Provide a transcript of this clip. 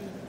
merci.